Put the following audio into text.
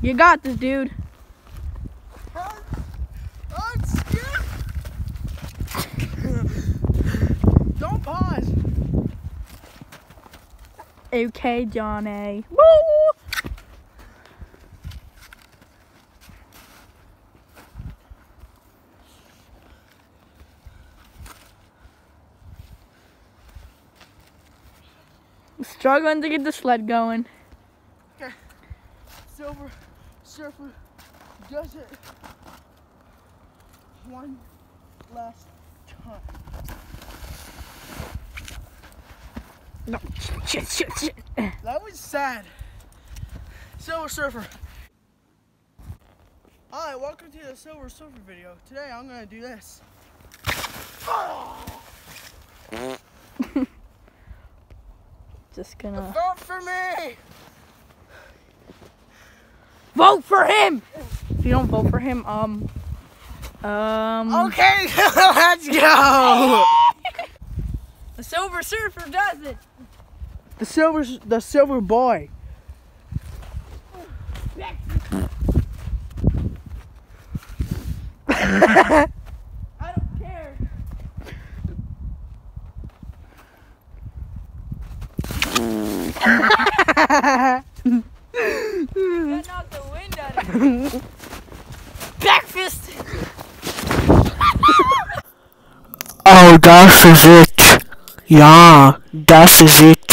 You got this, dude. Don't pause. Okay, Johnny. Woo! Struggling to get the sled going. Silver Surfer does it one last time. No, shit, shit, shit. That was sad. Silver Surfer. Hi, welcome to the Silver Surfer video. Today I'm gonna do this. Just gonna Vote for me! Vote for him. If you don't vote for him, um, um, Okay, let's go! the Silver Surfer does it. The silver, the silver boy. I don't care. That knocked the wind out of me. Breakfast. Oh, das ist it. Yeah, das ist it.